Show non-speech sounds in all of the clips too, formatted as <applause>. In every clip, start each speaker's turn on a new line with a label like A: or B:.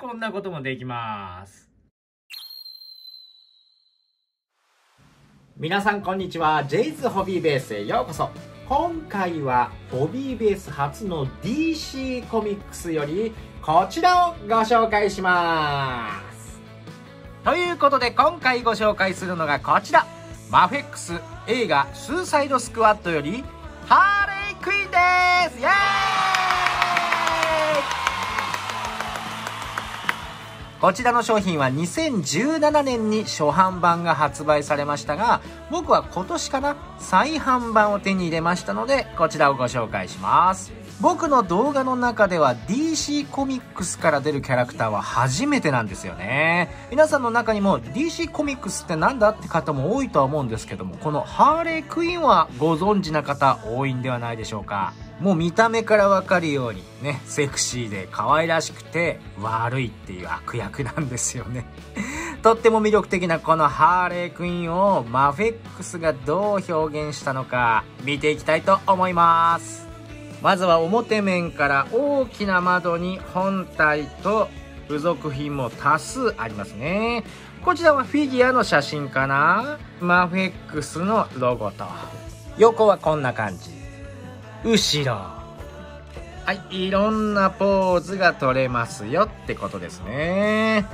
A: こんなこともできます。
B: 皆さんこんにちは。ジェイズホビーベースへようこそ。今回はホビーベース初の DC コミックスよりこちらをご紹介します。
A: ということで今回ご紹介するのがこちらマフェックス映画「スーサイドスクワット」よりハーレークイーンですイエーイこちらの商品は2017年に初版版が発売されましたが僕は今年かな再販版を手に入れましたのでこちらをご紹介します。僕の動画の中では DC コミックスから出るキャラクターは初めてなんですよね。皆さんの中にも DC コミックスってなんだって方も多いとは思うんですけどもこのハーレークイーンはご存知な方多いんではないでしょうか。もう見た目からわかるようにねセクシーで可愛らしくて悪いっていう悪役なんですよね。<laughs> とっても魅力的なこのハーレークイーンをマフェックスがどう表現したのか見ていきたいと思います。まずは表面から大きな窓に本体と付属品も多数ありますね。こちらはフィギュアの写真かな。マフェックスのロゴと。横はこんな感じ。後ろはいいろんなポーズが取れますよってことですね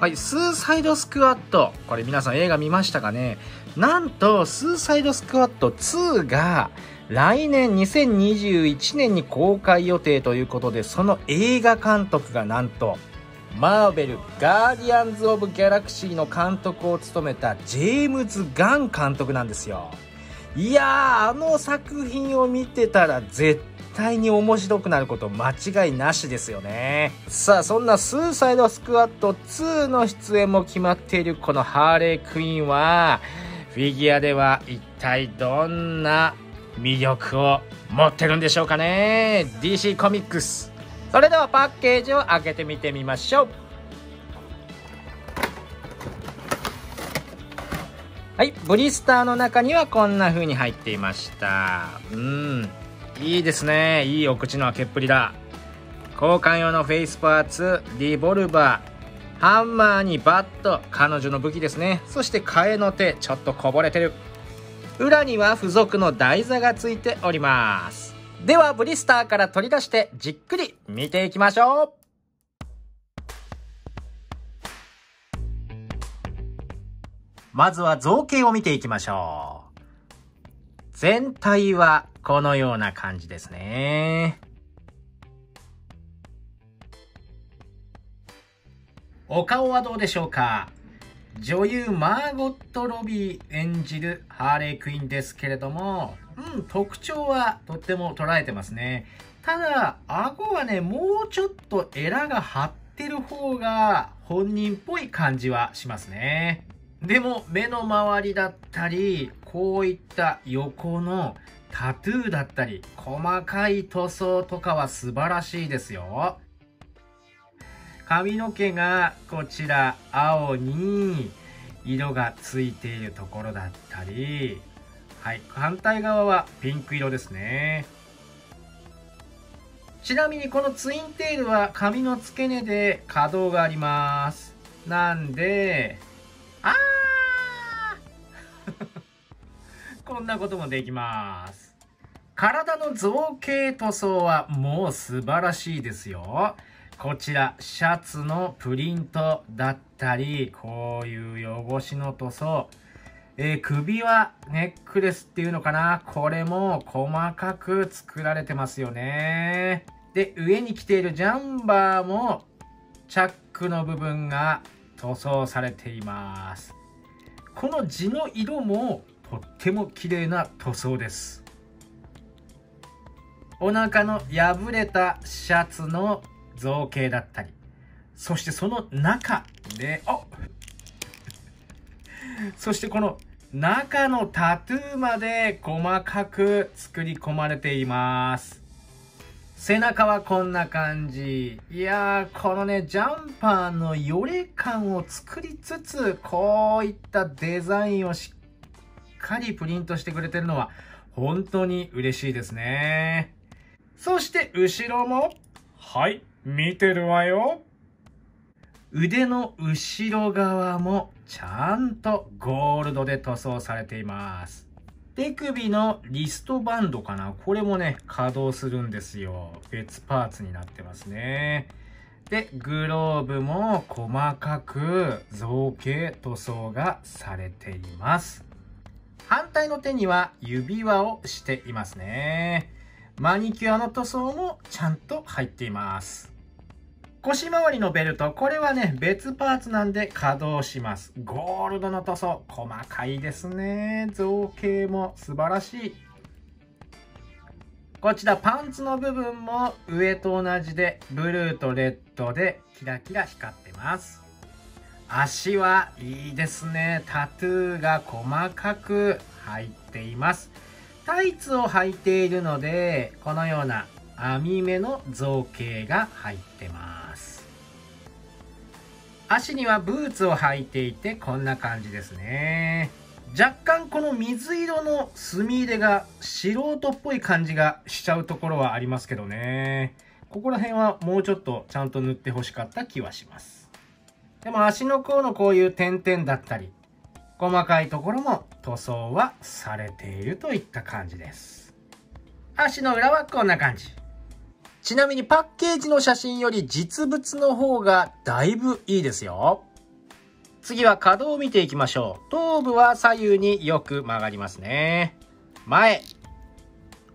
A: はい、スーサイドスクワット。これ皆さん映画見ましたかね？なんと、スーサイドスクワット2が来年2021年に公開予定ということで、その映画監督がなんと、マーベル、ガーディアンズ・オブ・ギャラクシーの監督を務めたジェームズ・ガン監督なんですよ。いやー、あの作品を見てたら絶対に面白くなること間違いなしですよね。さあ、そんなスーサイドスクワット2の出演も決まっているこのハーレークイーンは、フィギュアでは一体どんな魅力を持ってるんでしょうかね ?DC コミックス。それではパッケージを開けてみてみましょう。はい、ブリスターの中にはこんな風に入っていました。うん、いいですね。いいお口の開けっぷりだ。交換用のフェイスパーツ、リボルバー、ハンマーにバット、彼女の武器ですね。そして替えの手、ちょっとこぼれてる。裏には付属の台座がついております。では、ブリスターから取り出してじっくり見ていきましょう。まずは造形を見ていきましょう。全体はこのような感じですね。お顔はどうでしょうか？女優マーゴット・ロビー演じるハーレークイーンですけれども、うん、特徴はとっても捉えてますね。ただ、顎はね、もうちょっとエラが張ってる方が本人っぽい感じはしますね。でも目の周りだったりこういった横のタトゥーだったり細かい塗装とかは素晴らしいですよ。髪の毛がこちら青に色がついているところだったりはい反対側はピンク色ですね。ちなみにこのツインテールは髪の付け根で可動があります。なんでこんなこともできます。体の造形塗装はもう素晴らしいですよ。こちら、シャツのプリントだったり、こういう汚しの塗装。えー首はネックレスっていうのかな？これも細かく作られてますよね。で、上に着ているジャンバーもチャックの部分が塗装されていますこの地の色もとっても綺麗な塗装です。お腹の破れたシャツの造形だったりそしてその中でお <laughs> そしてこの中のタトゥーまで細かく作り込まれています。背中はこんな感じ。いやー、このね、ジャンパーのよれ感を作りつつ、こういったデザインをしっかりプリントしてくれてるのは、本当に嬉しいですね。そして、後ろも、はい、見てるわよ。腕の後ろ側もちゃんとゴールドで塗装されています。手首のリストバンドかな？これもね、稼働するんですよ。別パーツになってますね。で、グローブも細かく造形塗装がされています。反対の手には指輪をしていますね。マニキュアの塗装もちゃんと入っています。腰回りのベルト、これはね、別パーツなんで稼働します。ゴールドの塗装、細かいですね。造形も素晴らしい。こちらパンツの部分も上と同じでブルーとレッドでキラキラ光ってます。足はいいですね。タトゥーが細かく入っています。タイツを履いているので、このような網目の造形が入ってます。足にはブーツを履いていてこんな感じですね。若干この水色の墨入れが素人っぽい感じがしちゃうところはありますけどね。ここら辺はもうちょっとちゃんと塗ってほしかった気はします。でも足の甲のこういう点々だったり、細かいところも塗装はされているといった感じです。足の裏はこんな感じ。ちなみにパッケージの写真より実物の方がだいぶいいですよ。次は可動を見ていきましょう。頭部は左右によく曲がりますね。前、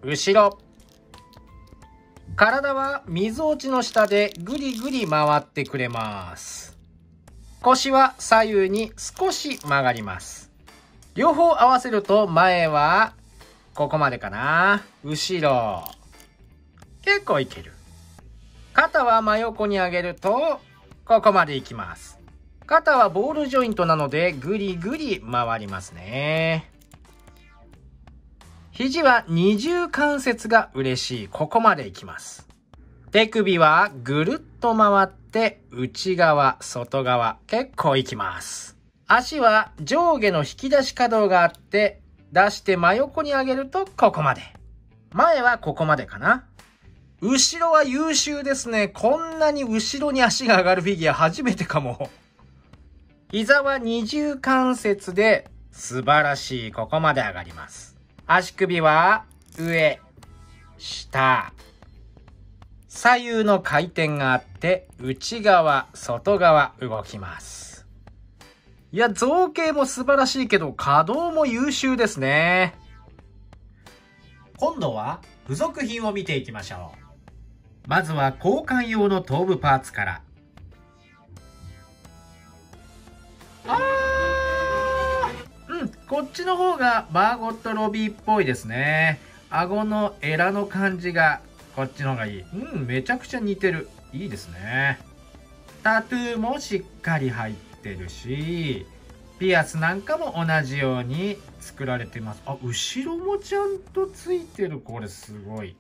A: 後ろ。体は溝落ちの下でぐりぐり回ってくれます。腰は左右に少し曲がります。両方合わせると前はここまでかな。後ろ。結構いける。肩は真横に上げると、ここまでいきます。肩はボールジョイントなので、ぐりぐり回りますね。肘は二重関節が嬉しい。ここまでいきます。手首はぐるっと回って、内側、外側、結構いきます。足は上下の引き出し可動があって、出して真横に上げるとここまで。前はここまでかな。後ろは優秀ですね。こんなに後ろに足が上がるフィギュア初めてかも。膝は二重関節で素晴らしい。ここまで上がります。足首は上、下。左右の回転があって、内側、外側動きます。いや、造形も素晴らしいけど、可動も優秀ですね。今度は付属品を見ていきましょう。まずは交換用の頭部パーツから。あーうん、こっちの方がバーゴットロビーっぽいですね。顎のエラの感じがこっちの方がいい。うん、めちゃくちゃ似てる。いいですね。タトゥーもしっかり入ってるし、ピアスなんかも同じように作られてます。あ、後ろもちゃんとついてる。これすごい。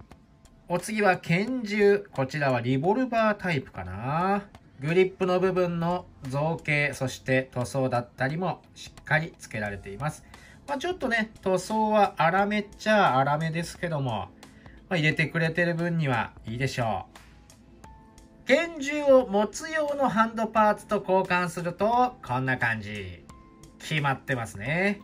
A: お次は拳銃。こちらはリボルバータイプかな。グリップの部分の造形、そして塗装だったりもしっかり付けられています。まあ、ちょっとね、塗装は粗めっちゃ粗めですけども、まあ、入れてくれてる分にはいいでしょう。拳銃を持つ用のハンドパーツと交換すると、こんな感じ。決まってますね。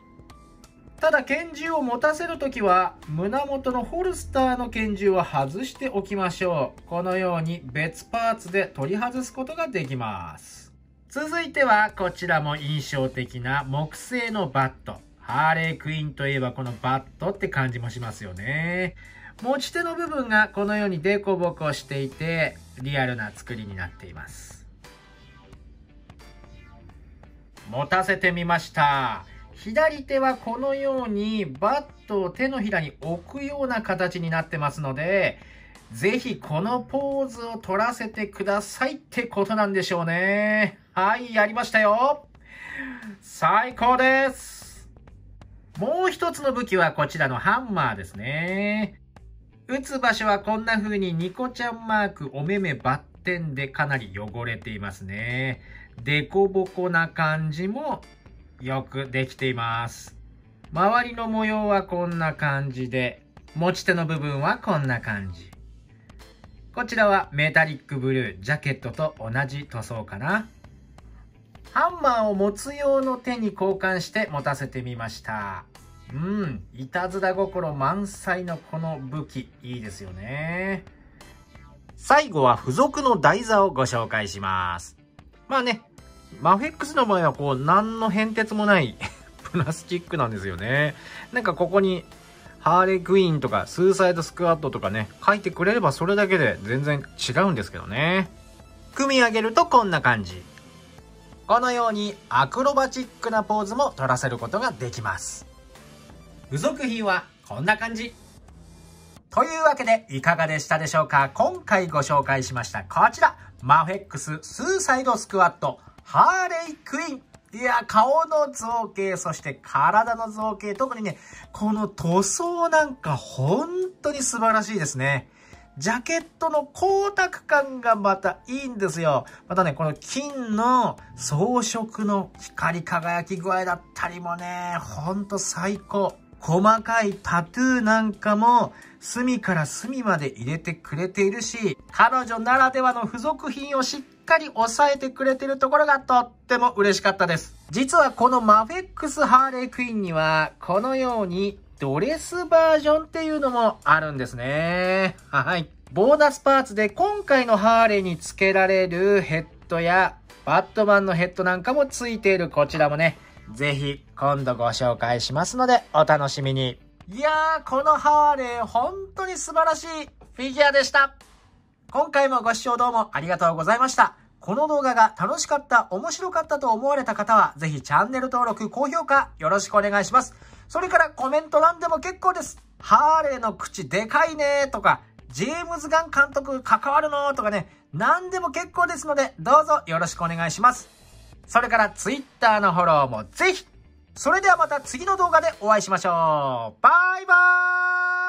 A: ただ拳銃を持たせるときは胸元のホルスターの拳銃は外しておきましょう。このように別パーツで取り外すことができます。続いてはこちらも印象的な木製のバット。ハーレークイーンといえばこのバットって感じもしますよね。持ち手の部分がこのようにデコボコしていてリアルな作りになっています。持たせてみました。左手はこのようにバットを手のひらに置くような形になってますので、ぜひこのポーズを取らせてくださいってことなんでしょうね。はい、やりましたよ。最高です。もう一つの武器はこちらのハンマーですね。打つ場所はこんな風にニコちゃんマークお目目バッテンでかなり汚れていますね。デコボコな感じもよくできています。周りの模様はこんな感じで、持ち手の部分はこんな感じ。こちらはメタリックブルー、ジャケットと同じ塗装かな。ハンマーを持つ用の手に交換して持たせてみました。うん、いたずら心満載のこの武器、いいですよね。最後は付属の台座をご紹介します。まあね、マフェックスの場合はこう、何の変哲もない <laughs> プラスチックなんですよね。なんかここに、ハーレークイーンとか、スーサイドスクワットとかね、書いてくれればそれだけで全然違うんですけどね。組み上げるとこんな感じ。このようにアクロバチックなポーズも取らせることができます。付属品はこんな感じ。というわけでいかがでしたでしょうか？今回ご紹介しましたこちら、マフェックススーサイドスクワットハーレイクイーン。いや、顔の造形、そして体の造形、特にね、この塗装なんか本当に素晴らしいですね。ジャケットの光沢感がまたいいんですよ。またね、この金の装飾の光り輝き具合だったりもね、ほんと最高。細かいタトゥーなんかも隅から隅まで入れてくれているし、彼女ならではの付属品をしっかり押さえてくれてるところがとっても嬉しかったです。実はこのマフェックスハーレークイーンには、このようにドレスバージョンっていうのもあるんですね。はい。ボーナスパーツで今回のハーレーに付けられるヘッドやバットマンのヘッドなんかも付いているこちらもね、ぜひ今度ご紹介しますのでお楽しみに。いやー、このハーレー本当に素晴らしいフィギュアでした。今回もご視聴どうもありがとうございました。この動画が楽しかった、面白かったと思われた方は、ぜひチャンネル登録、高評価よろしくお願いします。それからコメント欄でも結構です。ハーレーの口でかいねとか、ジェームズ・ガン監督関わるのとかね、何でも結構ですので、どうぞよろしくお願いします。それからツイッターのフォローもぜひそれではまた次の動画でお会いしましょうバイバーイ